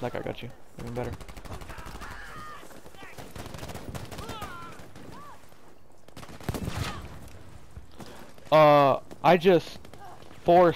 That guy got you. Even better. Uh, I just forced